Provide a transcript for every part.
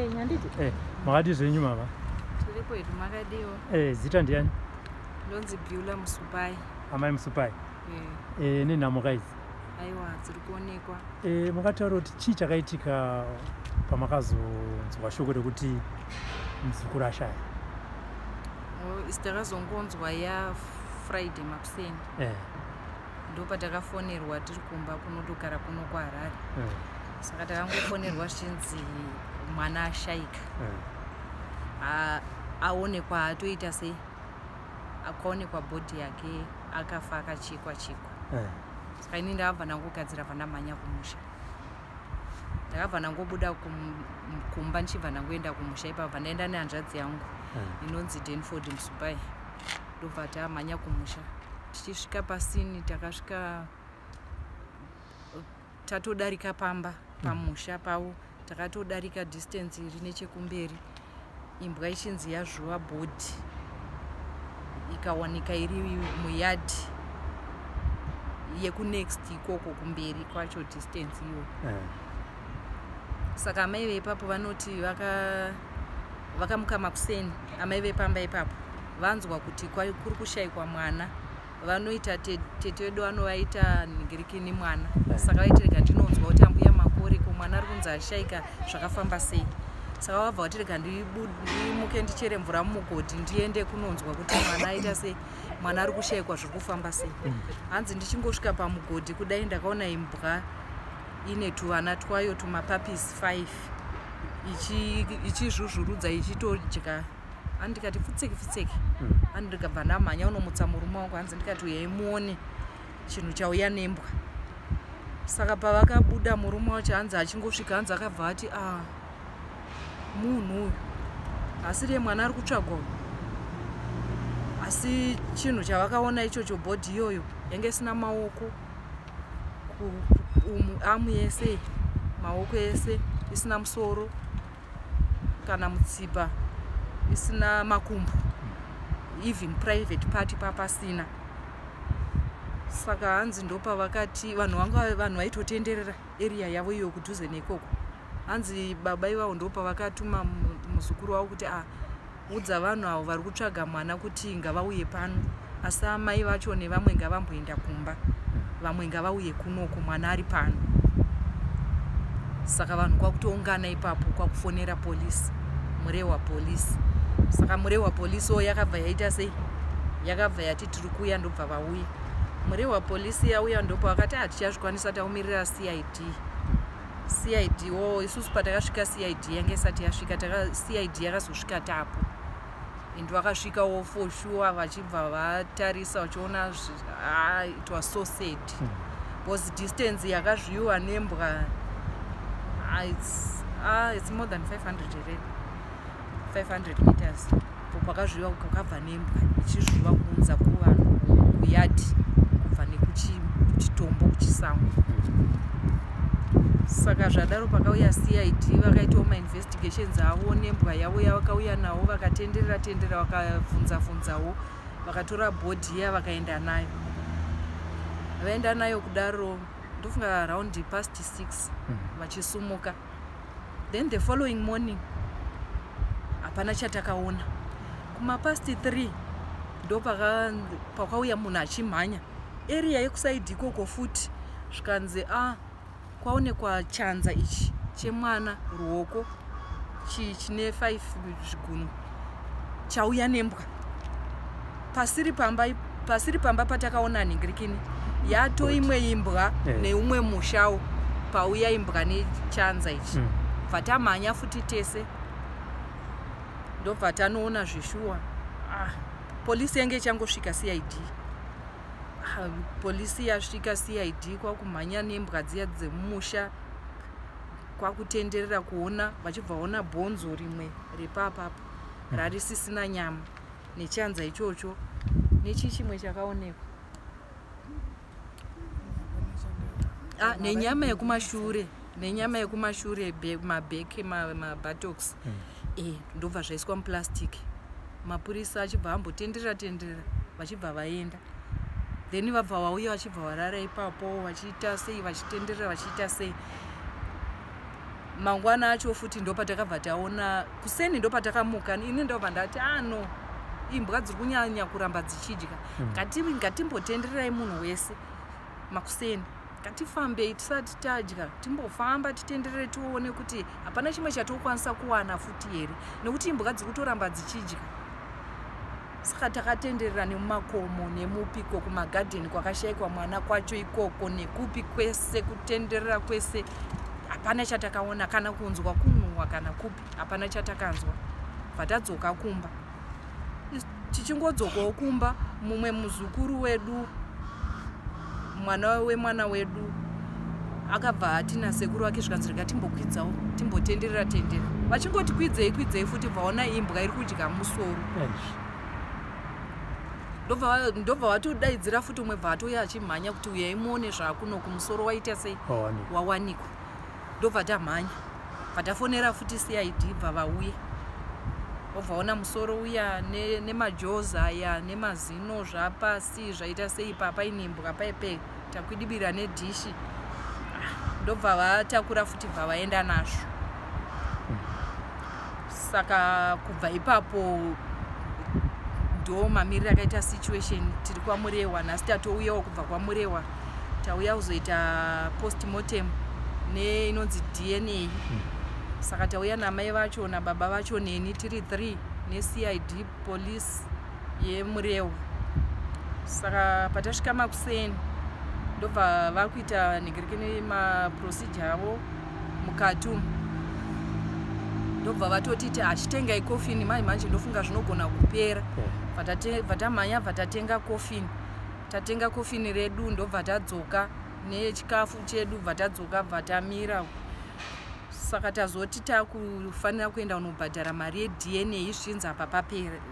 nyanditi? Eh, makati zvenyu mama. Tiripo hedu makadiwa Eh, zita ndiani? Ndonzi biula musupai. Amai musupai. Eh, nenhamuka idzi aiwa dziri kuonekwa. Eh, makataura kuti chii chakaitika pamakazonzwa shoko rekuti muzukuru ashaya? Oh, isi takazongonzwa yafriday makuseni. Eh, ndopatakafonerwa tiri kumba kunotogara kuno kuharare eh, saka takangofonerwa zvichinzi mwana ashayika eh. Aonekwa atoita sei akaonekwa bhodhi yake akafa akachekwa chekwa Eh, saka ini ndakabva ndangogadzira pandamhanya kumusha. Ndakabva ndangobuda kum- kumba ndichibva ndangoenda kumusha ipabva ndaenda nehanzvadzi yangu. Eh. inonzi denford musupai ndobva tamhanya kumusha. Tichisvika pasini takasvika tatodarika pamba pamusha pavo takatodarika distance iri nechekumberi. Imbwa ichinzi yazvuva bhodhi. Ikawanika iri muyadhi yekunext ikoko kumberi kwacho distance iyoyo Eh, saka amai veipapo vanoti vaka vakamuka makuseni amai vepamba ipapo. Vanzwa kuti kuri kushayikwa mwana. Vanoita te- tete wedu vanovaita nhingirikini mwana. Eh. saka vaiti rega ndinonzwa kuti ambuya mwana ari kunzi ashayika zvakafamba sei. Saka vabva vati rega ndimuke ndichere mvura mumugodhi ndiende kunonzwa kuti mwana aita sei. Mwana ari kushayikwa zviri kufamba sei. Hanzi ndichingosvika pamugodhi kudai ndakaona imbwa ine tuvana twayo tumapapisi 5 ichi- ichizvuzvurudza ichitodya. Ani ndikati futseki futseki. Mm. ani ndikabva ndamhanya unomutsa murume wangu hanzi ndikati uyai muone chinhu chauya nembwa saka pavakabuda murume wacho hanzi achingosvika hanzi akabva ati a munhu uyu. Asi riye mwana ari kutsvagwa asi chinhu chavakaona ichocho bhodhi iyoyo yange isina maoko amu yese maoko ese isina musoro kana mutsipa isina makumbo. Even private party papasina saka hanzi ndopavakati vanhu vanga vanhu vaitotenderera area yavo iyo kudhuze nekoko. Hanzi baba ivavo ndopavakatuma mu- muzukuru wavo kuti a udza vanhu avo vari kutsvaga mwana kuti ngavauye pano. Asi amai vacho nevamwe ngavamboenda kumba. Vamwe ngavauye kunoko mwana ari pano. Saka vanhu kwakutoungana ipapo kwakufonera polisi mureu wapolisi saka mureu wapolisi o yakabva yaita sei? Yakabva yati tiri kuuya ndobva vauya mureu wapolisi yauya ndopo akati hatichazvikwanisa taumirira cid cid wo isusu patakasvika cid yange isati yasvika cid yakazosvika tapo and vakasvikawo for sure vachibva vatarisa vachiona zvi- ah, it was so sad. Mm. because distance yakazviwa nembwa ah, it's, ah, it's more than 500 here 500 meters. Po kwakazviwa kwakabva nembwa ichizviva kuunza kuvanhu kuyadhi kubva nekuchitombo kuchisango. Saka zvadaro pakauya cid vakaitawo mainvestigations avo nembwa yavo yavakauya navo vakatenderera tenderera vakabvunza bvunzawo vakatora bhodhi iya vakaenda nayo. Vaenda nayo kudaro ndofunga raundi past 6 Mm. vachisumuka. Then the following morning hapana chatakaona. Kumapast 3 ndo paka- pakauya munhu achimhanya area yekusaidhi ikoko futi. Zvikanzi a kwaonekwa chanza ichi chemwana ruoko chi- chine 5 zvigunwe chauya nembwa. Pasiri pamba pasiri pamba patakaona nhingirikini yato imwe imbwa Eh. neumwe mushawo pauya imbwa nechanza ichi. Mm. bva tamhanya futi tese. Ndobva tanoona zvishuwa ah, polisi yange ichangosvika cid ah, polisi yasvika cid kwakumhanya nembwa dziya dzemumusha kwakutenderera kuona vachibva vaona bhonzo rimwe repapapo rarisisina nyama. Nechanza ichocho nechi chimwe chakaonekwa ah, nenyama yekumashure nenyama yekumashure mabheke ma- mabatox Mm. e ndobva zvaiswa mupurastic mapurisa achibva ambotenderera tenderera vachibva vaenda then vabva vauya vachibva varara ipapo vachiita sei vachitenderera vachiita sei. Mangwana acho futi ndopatakabva taona kuseni ndopatakamuka ini ndobva ndati ano imbwa dziri kunyanya kuramba dzichidya. Mm. Ngati- ngatimbotendererai munhu wese makuseni ngatifambei tisati tadya timbofamba titenderere tione kuti hapana chimwe chatokwanisa kuwana futi here. Nekuti imbwa dziri kutoramba dzichidya saka takatenderera nemumakomo nemupiko kumagadheni kwakashayikwa mwana kwacho ikoko nekupi kwese kutenderera kwese. Hapana chatakaona kana kunzwa kunhuhwa kana kupi hapana chatakanzwa. Bva tadzoka kumba. Tichingodzokawo kumba mumwe muzukuru wedu mwana wemwana wedu akabva atina sekuru wake zvikanzi rega timbokwidzawo timbotenderera tenderera vachingoti kwidzei kwidzei futi bvaona imbwa iri kudya musoro. Ndobva va- ndobva vatodaidzira futi umwe bva atouya achimhanya kuti uyai muone zvaakuno kumusoro waita sei? Wawanikwa. ndobva tamhanya. Bvatafonera futi cid bva vauya obvaona musoro uya ne- nemajozi aya nemazino zvapasi zvaita sei? Pa paine imbwa paipe takwidibira nedhishi. Ndobva vatakura futi bva vaenda nazvo. Saka kubva ipapo ndo mamiriro akaita situation tiri kwamurewa nhasi tatouyawo kubva kwamurewa tauya kuzoita postmortem neinonzi dna saka tauya namai vacho nababa vacho neni tiri 3 necid police yemurewa saka patasvika makuseni ndobva vakuita nhengerekene maprocedure avo mukati umu ndobva vatotiti achitengai kofini mai manje ndofunga zvinogona kupera. Vatamhanya vatatenga kofini tatenga kofini redu ndobva tadzoka nechikafu chedu bva tadzoka bva tamira saka tazoti takufanira kuenda kunobhadhara mari yedna zvichinzi apa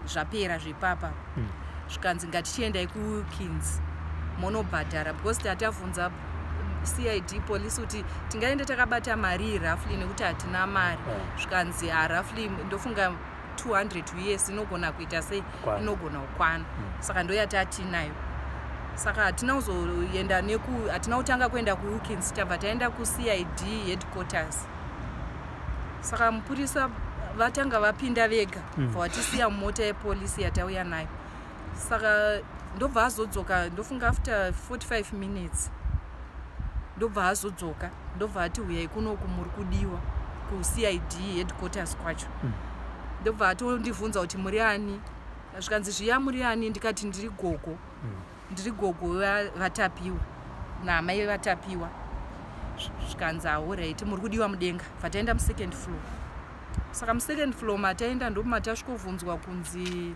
zvapera zvepapa. Mm. zvikanzi ngatichiendai kukins monobhadhara because tatabvunza cid polisi kuti tingaende takabata mari rafly nekuti hatina mari. Yeah. zvikanzi harafly ndofunga 200 us inogona kuita sei? Inogona kukwana. Saka ndo yatatinayo saka hatina kuzoenda neku hatina kutanga kuenda kuukins tabva taenda kucid headquarters. Saka mupurisa vatanga vapinda vega Mm. bva vatisiya mumota yepolisi yatauya nayo. Saka ndobva azodzoka ndofunga after 45 minutes ndobva azodzoka ndobva ati uyai kunoku muri kudiwa kucid headquarters kwacho Mm. ndobva atondibvunza kuti muri ani? Zvikanzi zviya muri ani ndikati ndiri gogo. Mm. ndiri gogo va- vatapiwa namai vatapiwa. Zv- zvikanzi aorit muri kudiwa mudenga vataenda musecond floor. Saka musecond floor mataenda ndomatasvikovhunzwa kunzi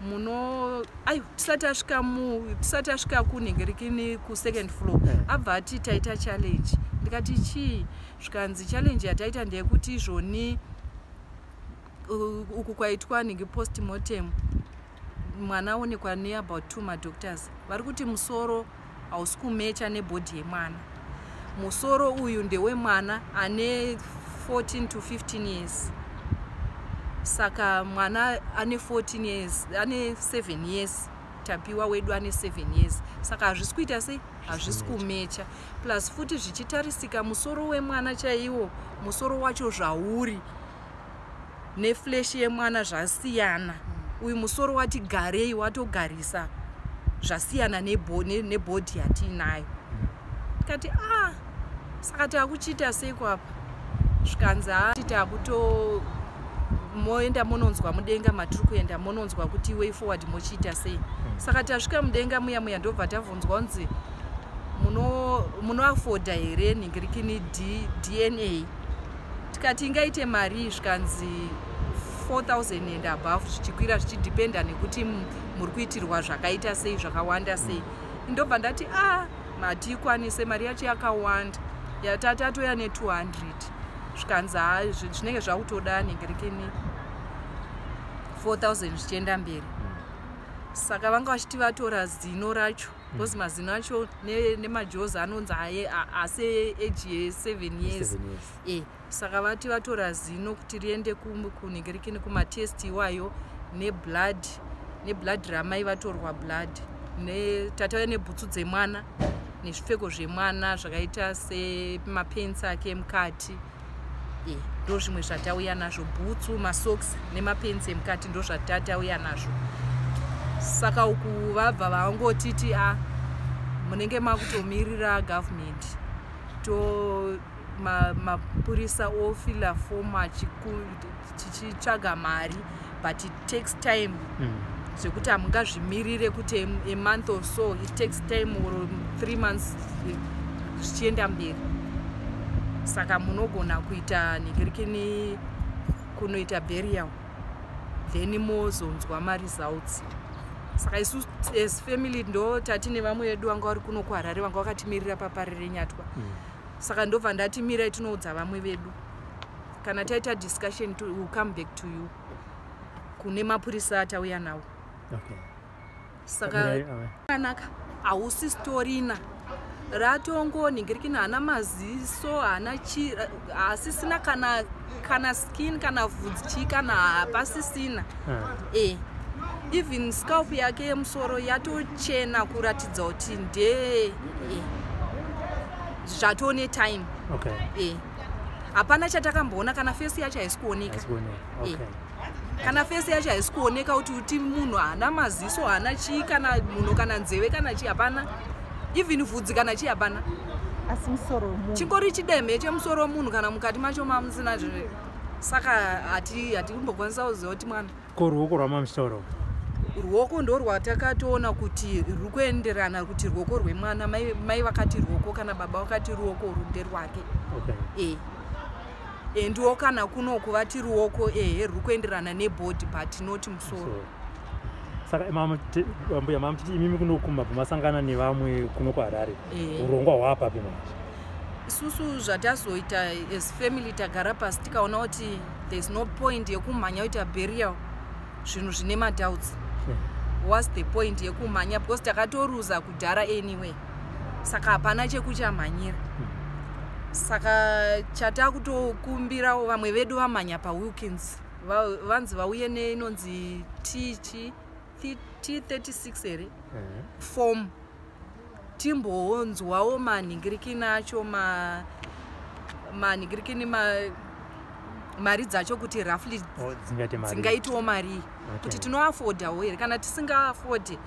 muno ai tisati asvika mu tisati asvika kunhengerekini kusecond floor. Eh. abva ati taita challenge. Ndikati chii? Zvikanzi challenge yataita ndeyekuti izvoni uku kwaitwa nhingi postmortem. Mwana aonekwa neabout two madoctors. Vari kuti musoro hausi kumecha nebhodhi yemwana. Musoro uyu ndewemwana ane 14 to 15 years saka mwana ane 14 years ane 7 years tapiwa wedu ane 7 years. Saka hazvisi kuita sei? Hazvisi kumecha. Plus futi zvichitarisika musoro wemwana chaiwo musoro wacho zvauri. Nefleshi yemwana zvasiyana. Uyu musoro wati garei watogarisa. Zvasiyana nebho- ne- nebhodhi yatiinayo tikati a saka taakuchiita sei kwapa zvikanzi ati taakuto moenda mononzwa mudenga matiri kuenda mononzwa kuti way forward mochiita sei. Saka tasvika mudenga muya muya ndobva tabvunzwa kunzi muno- munoafodha here nhingirekini D- dna tikati ingaite mari zvikanzi 4000 and above zvichikwira zvichidhipenda nekuti muri kuitirwa zvakaita sei zvakawanda sei. Ndobva ndati a matiikwanise mari yacho yakawanda. Yatatatoya ne200 zvikanzi ha zvi- zvinenge zvakutoda nhengerekeni 4000 zvichienda mberi. Saka vanga vachiti vatora zino racho bcause mazino acho ne- nemajozi anonzi aye- asi eji ye7 years. E saka vati vatora zino kuti riende ku- kunhengerekeni kumatest iwayo neblood neblood ramai vatorwa blood Ne- tatauya nebhutsu dzemwana nezvipfeko zvemwana zvakaita semapensi ake mukati e ndo zvimwe zvatauya nazvo bhutsu masoks nemapensi emukati ndo zvatatauya nazvo. Saka uku vabva vangotiti a munenge makutomirira gavhumendi to ma- mapurisa ofila fomu tichitsvaga mari but it takes time. Mm. zvekuti hamungazvimirire kuti a- a month or so it takes time or three months eh, zvichienda mberi saka munogona kuita nhingirekini kunoita burial. Then mozonzwa maresults. Saka isu as family ndo tatine vamwe vedu vanga vari kuno kuharare vanga vakatimirira paparire nyatwa Mm. saka ndobva ndatimirai tinoudza vamwe vedu. Kana taita discussion to, will come back to you. Kune mapurisa atauya nawo Okay. saka Mirai, kanaka hausi storina ratongo nhingirekini hana maziso hana chi hasisina kana kana skin kana vhudzi chi kana hapasisina e even scalp yake yemusoro yatochena kuratidza kuti nde e zvatone time okay. e hapana chatakamboona kana fesi yacho haisi kuoneka. Eh. Kana fesi yacho haisi kuoneka kuti kuti munhu haana maziso haana chii kana munhu kana nzeve kana chii hapana even vhudzi kana chii hapana asi musoro wemunhu chingori chidemhe chemusoro womunhu kana mukati macho mamusina zve- saka hati hatimbokwanisa kuziva kuti mwana? Ko ruoko rwamamuchitaura ruoko ndo rwatakatoona kuti ruri kuenderana kuti ruoko rwemwana mai mai vakati ruoko kana baba vakati ruoko uru nderwake okay. e. E ndiwo kana kuno kuvati ruoko ehe ruri kuenderana nebhodhi but noti musoro. So saka mamute- mbuya mamuchiti imimi kunokuma pamasangana nevamwe kuno kuharare urongwa hwapapi manje? Isusu zvatazoita as family tagara pasi tikaona kuti thereis no point yekumhanya kuita burial zvinhu zvine madoubts. Whats the point yekumhanya? Because takatoruza kudhara anyway. Saka hapana chekuchamhanyira. Saka chatakutokumbirawo vamwe vedu vamhanya pawilkins Va- vanzi vauye neinonzi tichi t36 here. Eh. fom timbonzwawo manhingirikini acho ma manhingirikini ma mari dzacho kuti roughly Oh, dzingaitiwo marii kuti tinoafodhawo here? Kana tisingaafodhe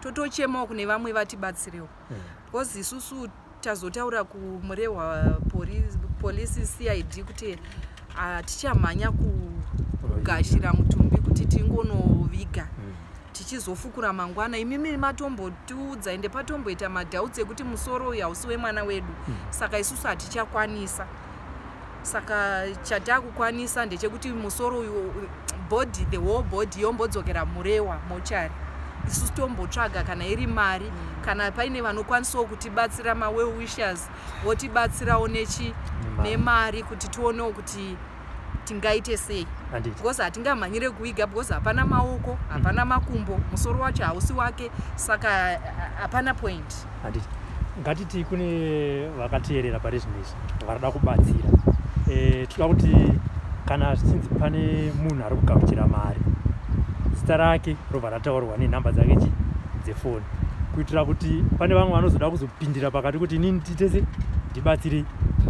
totochemawo kune vamwe vatibatsirewo. Eh. because isusu tazotaura kumurehwa poli- polisi cid kuti hatichamhanya kugashira mutumbi kuti tingonoviga. Mm. Tichizofukura mangwana. Imimi matombotiudza ende patomboita madhautsi ekuti musoro uyu hausi wemwana wedu. Mm. saka isusu hatichakwanisa. Saka chatakukwanisa ndechekuti musoro uyu bhodhi the whole bhodhi yombodzokera murehwa mochari. Isusu tombotsvaga kana iri mari kana paine vanokwanisawo kutibatsira mawell wishers votibatsirawo nechi Nemari. nemari kuti tionewo kuti tingaite sei? Because hatingamhanyire kuiga because hapana maoko hapana makumbo. Musoro wacho hausi wake saka ha- hapana point. Handiti ngatiti kune vakateerera pari zvinhu izvi varada kubatsira. E, toda kuti kana zvichinzi pane munhu ari kugamuchira mari zita rake robva rataurwa nenhamba dzake chi dzefoni. Kuitira kuti pane vamwe vanozoda kuzopindira pakati kuti inini titese ndibatsirei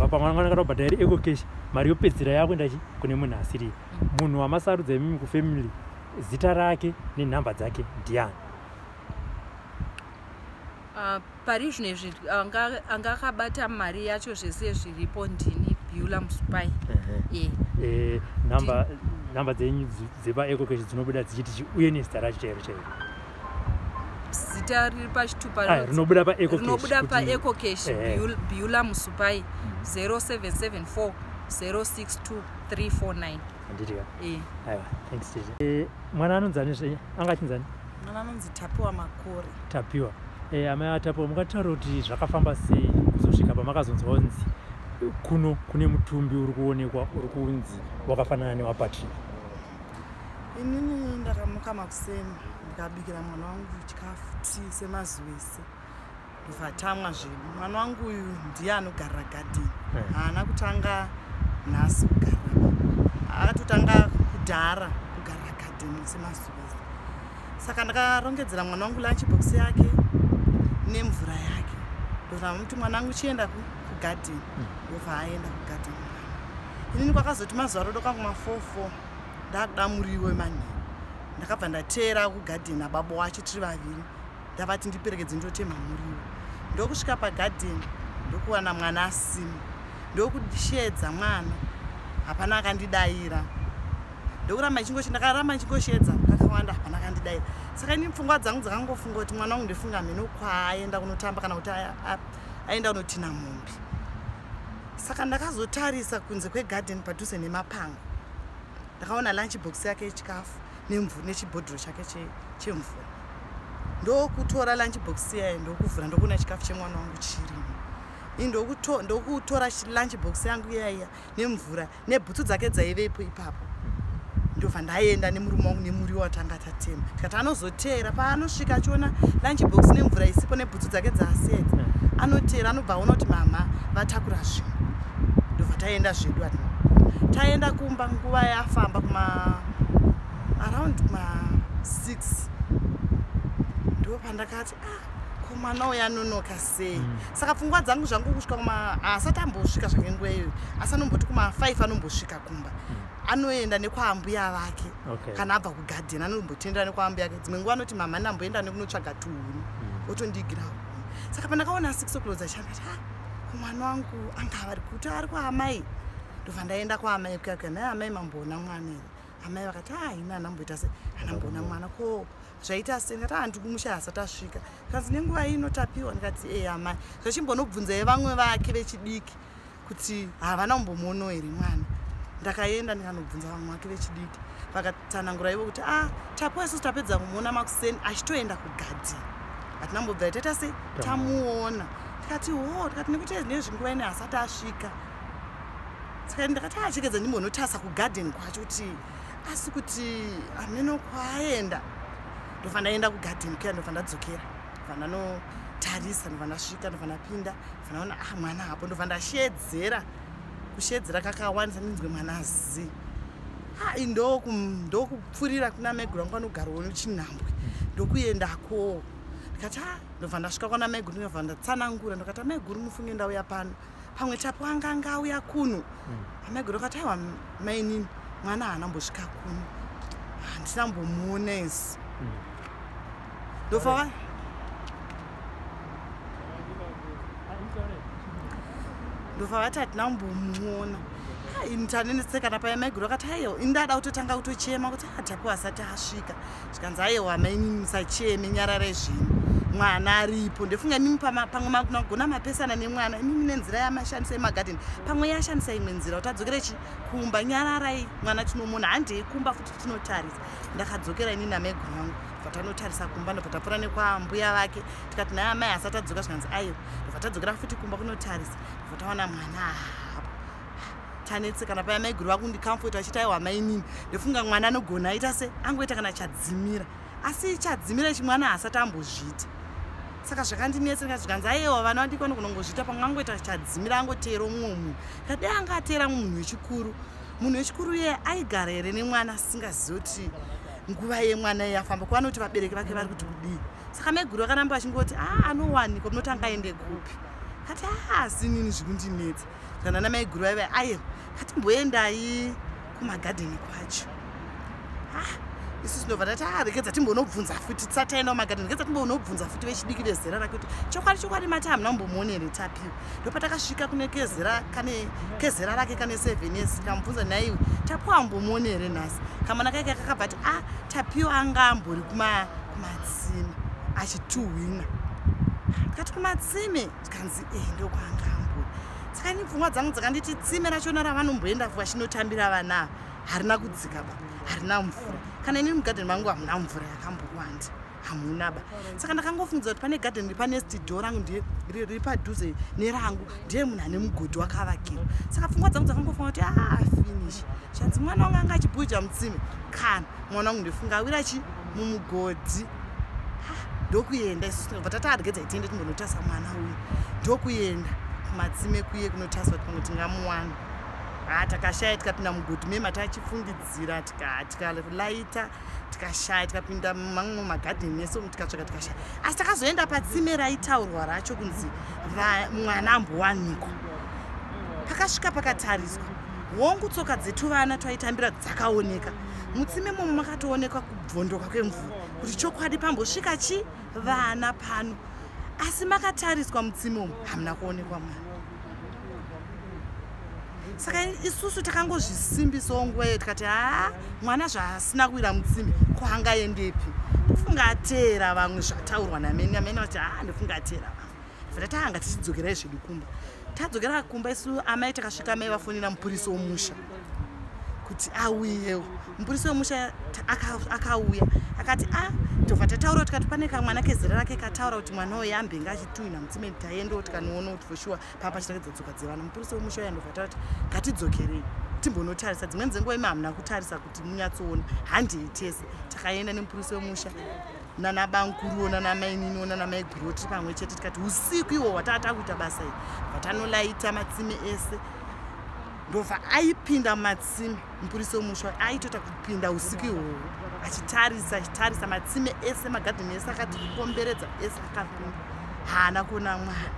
pamwana katobhadhairi eco cash mari yopedzera yakuenda chi kune munhu asiriye munhu wamasarudza imimi kufamily zita rake nenhamba dzake ndiani pari zvino izvi anga akabata mari yacho zvese zviripo ndini e Eh, nhamba dzenyu cash dzinobuda dzichiti chi uye nezita racho chairo chairo zita riri pachitupa Ah, rinobuda paeco rinobuda cash paeco cash Eh. Biul- biula musupai 0774 062 349 handiti ka e aiwa thanks cheche Eh, mwana anonzani zve? Anga achinzani mwana anonzi tapiwa makore. Tapiwa. Eh, amai atapiwa mukataura kuti zvakafamba sei kuzosvika pamakazonzwa kunzi kuno kune mutumbi uri kuonekwa uri kunzi wakafanana newapatrick inini ndakamuka makuseni ndikabikira mwana wangu chikafu tii semazuva ese ndobva tamwa zvedu mwana wangu uyu ndiye anogarira gadheni Eh. haana kutanga nhasi kugarira akatotanga kudhara kugarira gadheni semazuva ese saka ndakarongedzera mwana wangu lunchbox yake nemvura yake. Ndobva muti mwana wangu chienda ku- kugadheni ndobva aenda kugadheni inini kwakazoti mazuva rodo kwangu mafofo ndakuda muriwo emanheru ndakabva ndateera kugadheni ababa wacho tiri vaviri. Ndavati ndiperekedze ndotema muriwo. Ndokusvika pagadheni ndokuwana mwana asimo ndokushedza mwana. Hapana akandidayira. Ndokuramba ichingoshi ndakaramba ichingoshedza kakawanda hapana akandidayira. Saka ini pfungwa dzangu dzakangofunga kuti mwana wangu ndefunga mheno kwaaenda kunotamba kana kuti aenda kunotina mumbi saka ndakazotarisa kunze kwegadheni padhuze nemapango. Ndakaona lunch box yake yechikafu nechibhodhoro chake che- chemvura. Ndokutora lunch box yayo ndokuvhura ndokuona chikafu chemwana wangu chirimo ndokuto- ndokutora chi- lunch box yangu iyaiya nemvura nebhutsu dzake dzaivepo ipapo. Ndobva ndaenda nemurume wangu nemuriwo watanga tatema tikati anozoteera paanosvika achiona lunch box nemvura isipo nebhutsu dzake dzaasiyedza anoteera anobva aona kuti mama vatakura zvinhu. Ndobva taenda zvedu ati taenda kumba nguva yafamba kuma around kuma6 ndo pandakati ah, ko mwana uyu anonoka sei? Mm. saka pfungwa dzangu zvangu kusvika kuma haasati ambosvika zvake nguva iyoyo asi anomboti kuma5 anombosvika kumba. Anoenda nekwaambuya vake. Okay. Kana abva kugadheni anombotendera nekwaambuya vake. Dzimwe nguva anoti mama ndamboenda nekunotsvaga tuhuni. Mm. otondigira huni. Saka pandakaona 6 o'clock dzachambati ha kumwana wangu angava ari kuti ari kwaamai ndobva ndaenda kwaamai kuyaka nai amai mamboona mwana. here amai vakati ha ina anamboita se anamboona mwana ko zvaita sei? Ndikati handi kumusha asati asvika kanzi nenguva ii inotapiwa? Ndikati e amai zvachimbonobvunzai vamwe vake vechidiki kuti havana kumbomuono here mwana. Ndakaenda ndikanobvunza vamwe vake vechidiki. Vakatsanangura ivo kuti a tapiwa isusu tapedza kumuona makuseni achitoenda kugadheni hatinambobvira taita sei? Tamuona. Tikati ho tikati nekuti nezvinguva ine hasati asvika saka ndakati achikedza ndimbonotasa kugadheni kwacho kuti asi kuti hameno kwaaenda ndobva ndaenda kugadheni kuya ndobva ndadzokera ndobva ndanotarisa ndobva ndasvika ndobva ndapinda ndobva ndaona ah mwana hapo ndobva ndashedzera kushedzera kakawandisa ndinzwe mwana zi ai ndokupfurira kuna meguru angu anogarawo nechinhambwe ndokuendako ndikati a ndobva ndasvika kwana meguru ndobva ndatsanangura ndokati ameguru mufunge ndauya pano. Pamwe tapo anga anga auya kuno ameguru akati aiwa mainini mwana haanambosvika kuno Mm. ndofa ndofa vati hatinambomuona ini tanenetsekana paya maiguru akati aiwa ini ndada kutotanga kutochema kuti atapo asati asvika zvikanzi aiwa mainini musacheme nyararai zvinhu mwana aripo. Ndefunga mimi pama- pamwe magona mapesana nemwana. Imimi nenzira yamashandisa emagadheni. Pamwe yashandisa imwe nzira. Kuti adzokere chikumba nyararai. Mwana tinomona handei kumba futi tinotarisa. Ndakadzokera ini namaiguru vangu patanotarisa kumba ndobva tapfuura nekwaambuya vake tikati naye amai asati adzoka zvikanzi aiwa ndobva tadzokera futi kumba kunotarisa. Ndobva taona mwana tanetsekana paya maiguru vaku ndikamfoti vachiti aiwa mainini ndofunga mwana anogona aita se angoita kana chadzimira. Asi chadzimira ichi mwana haasati ambozviita saka zvakandinetseka zvikanzi aiwa vana vadikoni kunongozviita pamwe angoita chadzimira angoteera mumwe munhu kade anga ateera munhu wechikuru. Munhu wechikuru iye aigara here nemwana asingazivi kuti nguva yemwana yafamba kuva noti vabereki vake vari kuti kudii? Saka meguru vakaramba vachingoti a anowanikwa munoti angaende kupi? Kati asi nini zvikundinetsa. Kana namaiguru vaiva aiwa katimboendai kumagadheni kwacho isusu ndobva tati a rekedza timbonobvunza futi tisati taenda kumagadheni rekedza timbonobvunza futi vechidiki vezera rake kuti chokwadi chokwadi mati hamuna kumbomuona here tapiwa. Ndopatakasvika kune kezera kane kezera rake kane seven years tikamubvunza naiwe tapiwa ambomuona here nhasi kamwana kaike kakabva ti a tapiwa anga ambori kuma- kumatsime. Achituhwina tikati kumatsime? Tikanzi e ndokwaanga ambori saka ini pfungwa dzangu dzakanditi tsime rachona ravanomboenda vachinotambira vana harina kudzika ba harina mvura. Kana inini mugadheni mangu hamuna mvura yakambowanda hamunaba saka ndakangofungiza kuti pane gadheni ri panesti dho rangu riri padhuze nerangu ndiye munhu ane mugodhi wakavakirwa. Saka pfungwa dzangu dzakangofunga kuti a finish. Zvanzi mwana wangu anga achibhuja mutsime. Kana mwana wangu ndofunga awira chi mumugodhi ndokuenda isusu tinobva tati arigedza tiende timbonotasa mwana uyu. Ndokuenda kumatsime kuye kunotaswa kuti pamwe ha takashaya tikapinda mugodhi mema tachifungidzira tika- tikalaita tikashaya tikapinda mamwe magadheni eso tikatsvaka tikashaya. Asi takazoenda patsime raitaurwa racho kunzi mwana ambowanikwa. Pakasvika pakatariswa. Hongu tsoka dzetuvana twaitambira dzakaoneka. Mutsime momo makatoonekwa kubvondoka kwemvura kuti chokwadi pambosvika chi? Vana pano. Asi makatariswa mutsime omo hamuna kuonekwa mwana saka isusu takangozvisimbisawo nguva iyo tikati haa mwana zvaasina kuwira mutsime ko angaendepi ndofungatera vamwe zvataurwa nameni ameni vati haa ndofungatera vamwe. Vata tahanga tichidzokerai zvedu kumba. Tadzokera kumba isu amai takasvika mai vafonera mupurisi womusha kuti auyewo. Mupurisi wemusha akauya. Akati a tobva tataura tikati pane kamwana kezera rake kataura kuti mwana uyu ambenge achituhina mutsime taendawo tikanoona kuti foshuwa papa chitakedza tsoka dzevana. Mupurisi wemusha uya ndobva taura kuti ngatidzokerei. Timbonotarisa. Dzimweni dzenguva imi hamuna kutarisa kuti munyatsoona. Handei tese takaenda nemupurisi wemusha nanabankuruo nanamaininiwo nanamaiguruo tiri pamwe chete tikati usiku ihwo hwataa takuita basa iri. Vatanolaita matsime ese ndobva aipinda mumatsime mupurisi wemusha aitoita kupinda usiku ihwohwo achitarisa achitarisa matsime ese magadheni ese akatikomberedza ese akapinda haana kuona mwana.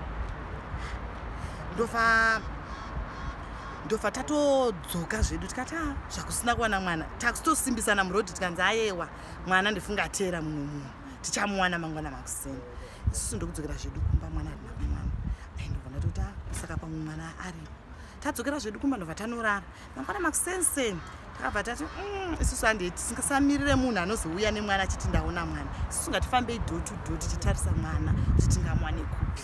Ndobva ndobva tatodzoka zvedu tikati a zvakusina kuwana mwana takutosimbisana murodhi tikanzi ayewa mwana ndifungatera mumwe munhu tichamuwana mangwana makuseni. Isusu ndokudzokera zvedu kumba mwana arina kumwana. Ai ndobva ndatoti a saka pamwe mwana aripo tadzokera zvedu kumba ndobva tanorara mangwana makuseni-seni takabva tati "Mm, isusu handei tisingasamirire munhu anozouya nemwana achiti ndaona mwana. Isusu ngatifambei do to do tichitarisa mwana kuti tingamwane kupi.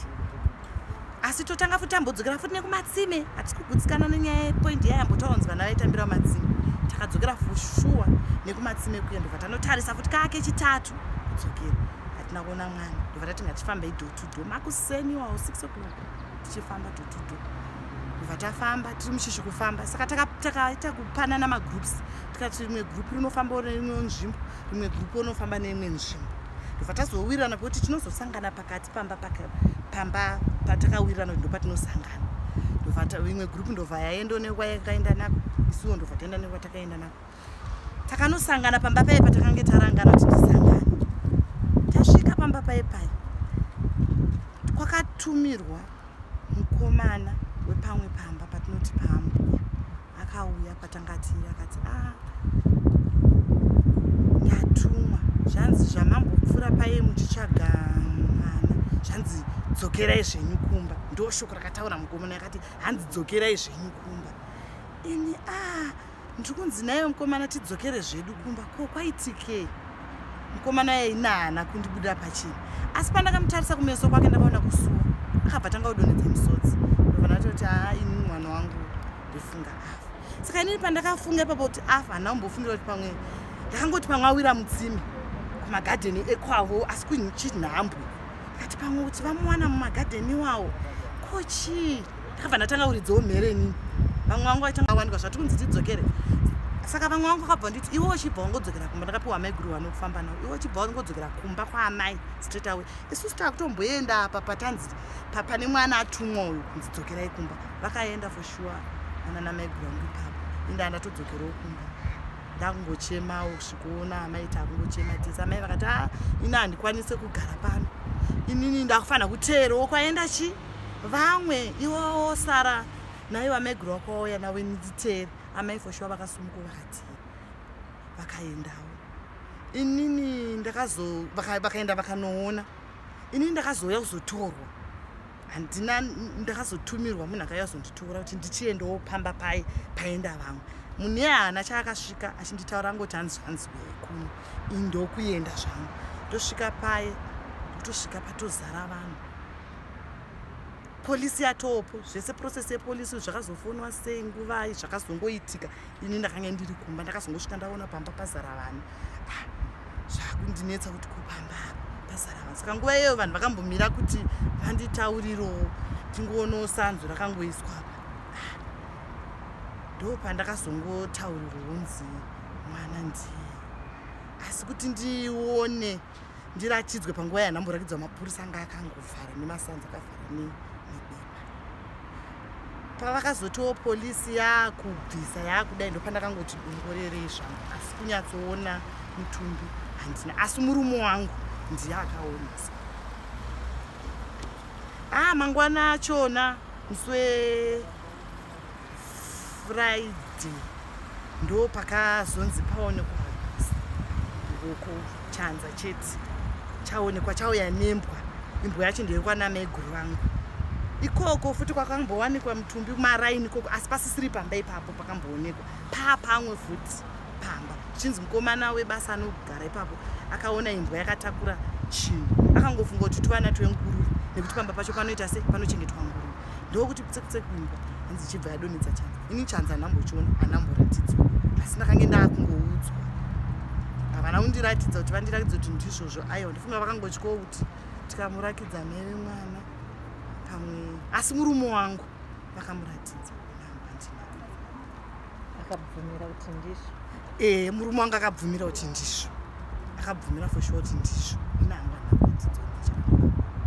Asi totanga futi tambodzokera futi nekumatsime hatisi kugutsikana nenyaya yepoindi yayambotaunzi vana vaitambira mumatsime takadzokera fushuwa nekumatsime kuya ndobva tanotarisa futi kake chitatu. Kudzokera hatina kuona mwana ndobva tati ngatifambei do to do makuseniwawo 6 o'clock tichifamba do ndobva tafamba tiri mushishi kufamba. Saka taka- takaita kupanana magroups. Tikati rimwe group rinofambawo neimwewo nzvimbo rimwe group unofamba neimwe nzvimbo. Ndobva tazowirirana pekuti tinozosangana pakati pamba pamba patakawirirana kuti ndopatinosangana imwe group ndobva yaenda nekwa yakaenda nako isuwo ndobva taenda nekwa takaenda nako. Takanosangana pamba paye patakange tarangana kuti tisangane tasvika pamba paye paye kwakatumirwa mukomana wepamwe pamba patinoti pambo akauya kwatangatiri akati a ndatumwa zvanzi zvamambopfuura paye muchitsvaga mwana zvanzi dzokerai zvenyu kumba. Ndo shoko rakataura mukomana akati hanzi dzokerai zvenyu kumba. Ini a ndiri kunzi naiwe mukomana tidzokere zvedu kumba. Ko kwaitikei mukomana yainahana kundibuda pachini asi pandakamutarisa kumeso kwake ndakaona kusuwa akabva tanga kudonhedza misodzi ndatoti haa ini mwana wangu ndifunga afa. Saka inini pandakafunga ipapo kuti afa handina kumbofungira kuti pamwe ndakangoti pamwe awira mutsime kumagadheni ekwavo asi kuchinhambwe kati pamwe kuti vamuwana mumagadheni iwawo ko chii ndakabva ndatanga kuridzawo mhere inini vamwe vangu vaitangawanikwa zvati kunzi tidzokere saka vamwe vangu vakabva nditi iwe uchibva wangodzokera kumba ndakapiwa maiguru vanokufamba navo iwe uchibva wangodzokera kumba kwaamai straight away. Isusu taakutomboenda apa patanzi pa- pane mwana atumwa uyu. Kunzi dzokerai kumba. Vakaenda for sure vana namaiguru vangu ipapo. Inda ndatodzokerewo kumba. Ndakungochemawo kusvikoona amai taakungochema tese. Amai vakati a ini handikwanise kugara pano. Inini ndakufanira kuteerawo kwaenda chi vamwe iwowo sara naivo amaiguru wako wauya navo nidzitere amai foshuwa vakasumuka vakati vakaendawo inini ndakazo vaka- vakaenda vakanoona inini ndakazouya kuzotorwa handina ndakazotumirwa munhu akauya kuzonditora kuti ndichiendawo pamba pai paenda vamwe. Munhu iyehana chaakasvika achinditaura ngoti hanzi zvanzi kuno. Ini ndokuenda zvangu ndosvika paye ndotosvika patozara vanhu polisi yatopo zvese process yepolisi zvakazofonwa sei nguvai zvakazongoitika. Ini ndakanga ndiri kumba ndakazongosvika ndaona pamba pazara vanhu Ah, zvakundinetsa kuti kupamba pazara vanhu saka nguva iyoyo vanhu vakambomira kuti vanditaurirowo tingoonao sanzu rakangoiswa apa. Ah, ndo pandakazongotaurirwa unzi mwana ndiye. Asi kuti ndione ndiratidzwe panguva yanhamborakidzwa mapurisa anga akangovhara nemasanzu akavhara ne- nebepa pavakazotiwo polisi yaakubvisa yaakudai ndo pandakangoti dongorerei zvangu asi kunyatsoona mutumbi handina asi murume wangu ndiye akaonesa. Ah mangwana achona musi we friday ndo pakazonzi paonekwa ngoko chanza chete. Chaonekwa chauya nembwa. Imbwa yacho ndeyekwanamai guru vangu ikoko futi kwakambowanikwa mutumbi maraini ikoko asi pasisiri pamba ipapo pakamboonekwa paapamwe futi pamba zvichinzi mukomana webasa anogara ipapo akaona imbwa yakatakura chinhu. Akangofunga kuti tuvana twengururu nekuti pamba pacho panoita se panochengetwa ngururu ndokuti kutsekutseku imbwa hanzi ichibva yadonhedza chanza ini chanza handambochiona handamboratidzwa asi ndakange ndaakungoudzwa havana kundiratidza kuti vandiratidza kuti ndizvozvo aiwa ndifunga vakangotyawo kuti tikamurakidza mere mwana pamwe asi murume wangu vakamuratidza namba ndina akabvumira kuti ndizvo? Ee murume wangu akabvumira kuti ndizvo. Akabvumira for sure kuti ndizvo. Inamba ndakuratidzwa